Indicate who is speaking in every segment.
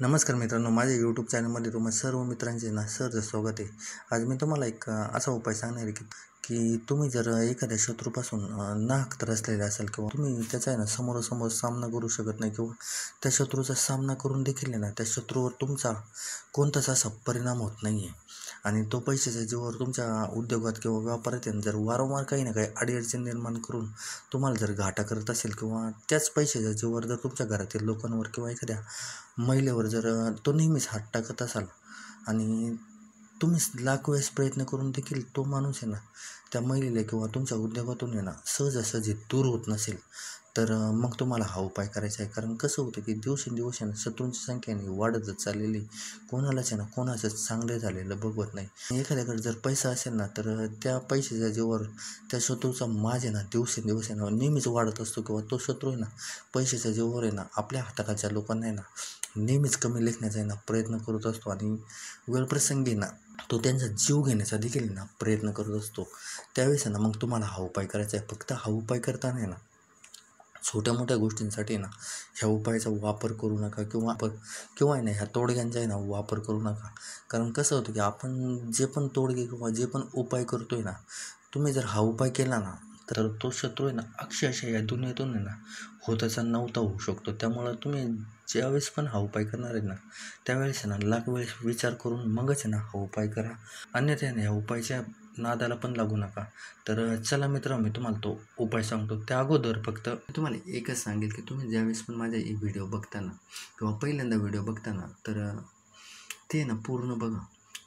Speaker 1: नमस्कार मित्रांनो माझ्या यूट्यूब चॅनलमध्ये तुम्हा सर्व मित्रांचे ना सहज स्वागत आहे. आज मी तुम्हाला एक असा उपाय सांगणार आहे की की तुम्ही जर एखाद्या शत्रूपासून नाक नाहक त्रसलेले असाल किंवा तुम्ही त्याचा आहे ना समोरासमोर सामना करू शकत नाही किंवा त्या शत्रूचा सामना करून देखील आहे ना त्या शत्रूवर तुमचा कोणताच असा परिणाम होत नाही आहे आणि तो पैशाच्या जीवावर तुमच्या उद्योगात किंवा व्यापारात जर वारंवार काही ना काही अडीअडचण निर्माण करून तुम्हाला जर घाटा करत असेल किंवा त्याच पैशाच्या जीवावर जर तुमच्या घरातील लोकांवर किंवा एखाद्या महिलेवर जर तो नेहमीच हात टाकत असाल आणि तुम्ही लाख वेळेस प्रयत्न करून देखील तो माणूस आहे ना त्या महिलेला किंवा तुमच्या उद्योगातून आहे ना सहजासहजी दूर होत नसेल तर मग तुम्हाला हा उपाय करायचा आहे कारण कसं होतं की दिवसेंदिवस आहे ना शत्रूंची संख्या वाढतच चाललेली कोणालाच आहे ना कोणाचं चांगलं झालेलं बघवत नाही एखाद्याकडे जर पैसा असेल ना तर त्या पैशाच्या जीवावर त्या शत्रूचा माज आहे ना दिवसेंदिवस आहे ना नेहमीच वाढत असतो किंवा तो शत्रू आहे ना पैशाच्या जीवावर आहे ना आपल्या हाताखालच्या लोकांना आहे ना नेहमीच कमी लेखण्याचा आहे ना प्रयत्न करत असतो आणि वेळप्रसंगी ना तो त्यांचा जीव घेण्याचा देखील ना प्रयत्न करत असतो. त्यावेळेस ना मग तुम्हाला हा उपाय करायचा आहे. फक्त हा उपाय करताना आहे ना छोट्या मोठ्या गोष्टींसाठी ना ह्या उपायाचा वापर करू नका किंवा वापर किंवा आहे ना ह्या तोडग्यांचा आहे ना वापर करू नका. कारण कसं होतं की आपण जे पण तोडगे किंवा जे पण उपाय करतो आहे ना तुम्ही जर हा उपाय केला ना तर तो शत्रू आहे ना अक्षरशः या दुनियेतून आहे ना होताचा नव्हता होऊ शकतो. त्यामुळं तुम्ही ज्यावेळेस पण हा उपाय करणार आहे ना त्यावेळेस ना लाख वेळेस विचार करून मगच ना हा उपाय करा. अन्यथा आहे ना ह्या उपायाच्या नादाला पण लागू नका. तर चला मित्र मी तुम्हाला तो उपाय सांगतो. त्या अगोदर फक्त मी तुम्हाला एकच सांगेल की तुम्ही ज्यावेळेस पण माझ्या एक व्हिडिओ बघताना किंवा पहिल्यांदा व्हिडिओ बघताना तर ते ना पूर्ण बघा.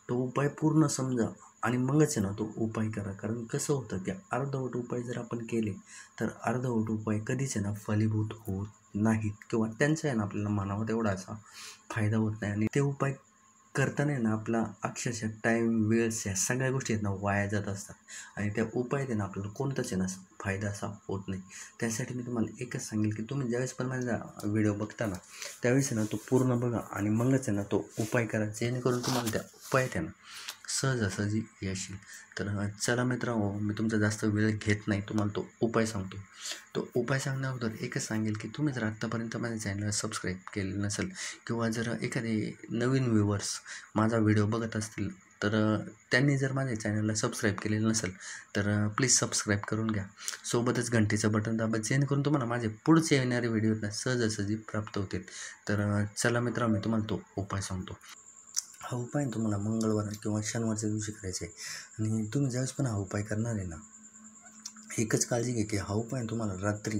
Speaker 1: तो उपाय पूर्ण समजा. आणि मगच आहे ना तो उपाय करा. कारण कसं होतं की अर्धवट उपाय जर आपण केले तर अर्धवट उपाय कधीच आहे ना फलीभूत होत नाहीत. किंवा त्यांचा आहे ना आपल्याला मनावर तेवढा असा फायदा होत नाही. आणि ते उपाय करताना आहे ना आपला अक्षरशः टाईम वेळस ह्या सगळ्या गोष्टी आहेत ना वाया जात असतात. आणि त्या उपाय आहे ना आपल्याला कोणताच आहे ना फायदा असा होत नाही. त्यासाठी मी तुम्हाला एकच सांगेल की तुम्ही ज्यावेळेस पण माझा व्हिडिओ बघता ना त्यावेळेस आहे ना तो पूर्ण बघा आणि मगच आहे ना तो उपाय करा. जेणेकरून तुम्हाला त्या उपाय आहे ना सहजासहजी येशील. तर चला मित्रांनो मी तुमचा जास्त वेळ घेत नाही. तुम्हाला तो उपाय सांगतो. तो उपाय सांगण्या अगोदर एकच सांगेल की तुम्ही जर आत्तापर्यंत माझ्या चॅनलला सबस्क्राईब केले नसेल किंवा जर एखादे नवीन व्ह्युअर्स माझा व्हिडिओ बघत असतील तर त्यांनी जर माझ्या चॅनलला सबस्क्राईब केलेलं नसेल तर प्लीज सबस्क्राईब करून घ्या. सोबतच घंटीचं बटन दाबा जेणेकरून तुम्हाला माझे पुढचे येणारे व्हिडिओ सहजासहजी प्राप्त होतील. तर चला मित्रांनो मी तुम्हाला तो उपाय सांगतो. हा उपाय तुम्हाला मंगळवार किंवा शनिवारच्या दिवशी करायचा आहे. आणि तुम्ही ज्यावेळेस पण हा उपाय करणार आहे ना एकच काळजी घ्या की हा उपाय तुम्हाला रात्री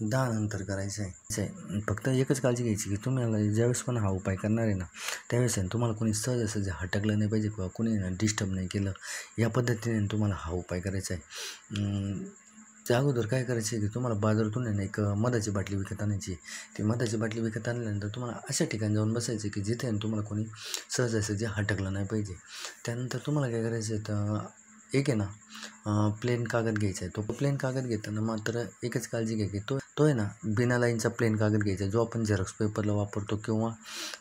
Speaker 1: दहा नंतर करायचा आहे. फक्त एकच काळजी घ्यायची की तुम्हाला ज्यावेळेस पण हा उपाय करणार आहे ना त्यावेळेस आहे तुम्हाला कोणी सहज सहज हटकलं नाही पाहिजे किंवा कोणी डिस्टर्ब नाही केलं. या पद्धतीने तुम्हाला हा उपाय करायचा आहे. त्या अगोदर काय करायचं आहे की तुम्हाला बाजारातून आहे ना एक मधाची बाटली विकत आणायची ती मधाची बाटली विकत आणल्यानंतर तुम्हाला अशा ठिकाणी जाऊन बसायचं की जिथे ना तुम्हाला कोणी सहजासहजी हटकलं नाही पाहिजे. त्यानंतर तुम्हाला काय करायचं आहे तर एक आहे ना प्लेन कागद घ्यायचा आहे. तो प्लेन कागद घेताना मात्र एकच काळजी घ्या की तो तो आहे ना बिना लाईनचा प्लेन कागद घ्यायचा आहे. जो आपण झेरॉक्स पेपरला वापरतो किंवा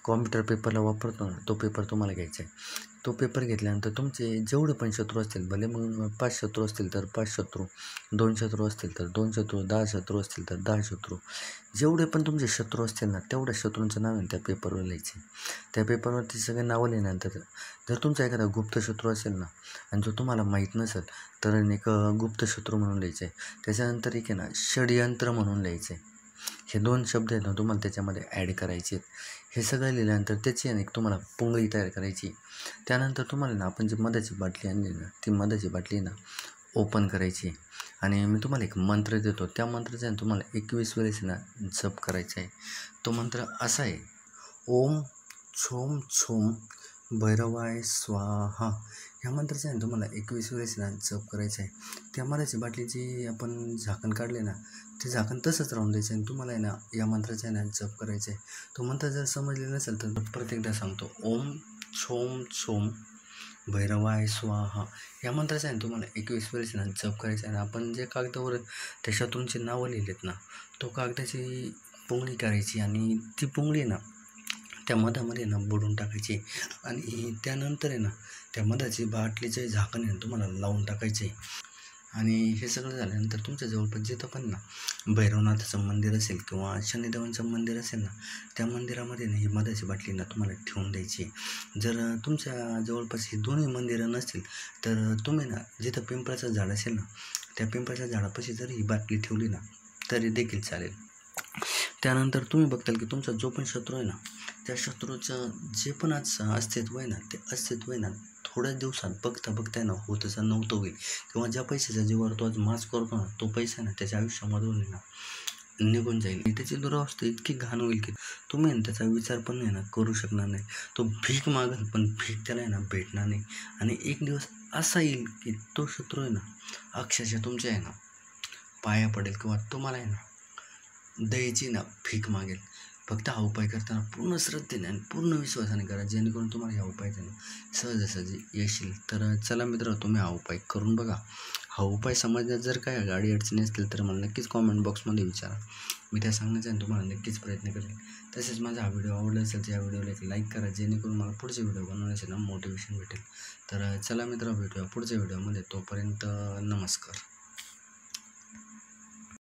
Speaker 1: कॉम्प्युटर पेपरला वापरतो ना तो पेपर तुम्हाला घ्यायचा आहे. तो पेपर घेतल्यानंतर तुमचे जेवढे पण शत्रू असतील भले मग पाच शत्रू असतील तर पाच शत्रू दोन शत्रू असतील तर दोन शत्रू दहा शत्रू असतील तर दहा शत्रू. जेवढे पण तुमचे शत्रू असतील ना तेवढ्या शत्रूंचं नाव आहे त्या पेपरवर लिहायचे त्या पेपरवरती सगळे नावं लिहिल्यानंतर जर तुमचा एखादा गुप्त शत्रू असेल ना आणि जो तुम्हाला माहीत नसेल तर एक गुप्त शत्रू म्हणून लिहायचं आहे. त्याच्यानंतर एक आहे ना षडयंत्र म्हणून लिहायचं. आहे हे दोन शब्द आहेत ना तुम्हाला त्याच्यामध्ये ॲड करायचे आहेत. हे सगळं लिहिल्यानंतर त्याची आणि ना एक तुम्हाला पुंगळी तयार करायची. त्यानंतर तुम्हाला ना आपण जी मधाची बाटली आणली ना ती मधाची बाटली ना ओपन करायची. आणि मी तुम्हाला एक मंत्र देतो. त्या मंत्राचा तुम्हाला एकवीस वेळेस ना जप करायचा आहे. तो मंत्र असा आहे. ओम छोम छोम भैरवाय स्वाहा. ह्या मंत्राचा आहे ना तुम्हाला एकवीस वेळेस ना जप करायचा आहे. त्या मधाची बाटलीची आपण झाकण काढले ना ते झाकण तसंच राहून द्यायचं आणि तुम्हाला आहे ना या मंत्राचा आहे ना जप करायचा आहे. तो मंत्र जर समजले नसेल तर प्रत्येकदा सांगतो. ओम छोम छोम भैरवाय स्वाहा. या मंत्राचा आहे ना तुम्हाला एकवीस वेळेस ना जप करायचा आहे. ना आपण जे कागदावर त्याच्यात तुमचे नावं लिहिलेत ना तो कागदाची पुंगळी करायची आणि ती पुंगळी ना त्या मधामध्ये ना बुडून टाकायची. आणि त्यानंतर आहे ना त्या मधाची बाटलीचे झाकण आहे ना तुम्हाला लावून टाकायचे आणि हे सगळं झाल्यानंतर तुमच्या जवळपास जिथं पण ना भैरवनाथाचं मंदिर असेल किंवा शनिदेवांचं मंदिर असेल ना त्या मंदिरामध्ये ना ही मधाची बाटली ना तुम्हाला ठेवून द्यायची. जर तुमच्या जवळपास ही दोन्ही मंदिरं नसतील तर तुम्ही ना जिथं पिंपळाचं झाड असेल ना त्या पिंपळाच्या झाडापाशी जर ही बाटली ठेवली ना तरी देखील चालेल. त्यानंतर तुम्ही बघताल की तुमचा जो पण शत्रू आहे ना त्या शत्रूचं जे पण आज अस्तित्व आहे ना ते अस्तित्व आहे ना थोड्याच दिवसात बघता बघता आहे ना हो तसा नव्हतं होईल. किंवा ज्या पैशाचा जीवावर तो आज मास करतो ना तो पैसा ना त्याच्या आयुष्यामधून ना निघून जाईल. आणि त्याची दुरावस्था इतकी घाण होईल की तुम्ही त्याचा विचार पण आहे ना करू शकणार नाही. तो भीक मागल पण भीक त्याला आहे ना भेटणार नाही. आणि एक दिवस असा येईल की तो शत्रू आहे ना अक्षरशः तुमच्या आहे ना पाया पडेल किंवा तुम्हाला आहे ना दयेची ना भीक मागेल. फक्त हा उपाय करताना पूर्ण श्रद्धेने आणि पूर्ण विश्वासाने करा जेणेकरून तुम्हाला ह्या उपाय ना सहजासहजी येशील. तर चला मित्र तुम्ही हा उपाय करून बघा. हा उपाय समजण्यात जर काय गाडी अडचणी असतील तर मला नक्कीच कॉमेंट बॉक्समध्ये विचारा. मी त्या सांगण्याचा आणि तुम्हाला नक्कीच प्रयत्न करेन. तसेच माझा हा व्हिडिओ आवडला असेल तर या व्हिडिओला एक लाईक करा जेणेकरून मला पुढचे व्हिडिओ बनवण्याचे ना मोटिवेशन भेटेल. तर चला मित्र भेटूया पुढच्या व्हिडिओमध्ये. तोपर्यंत नमस्कार.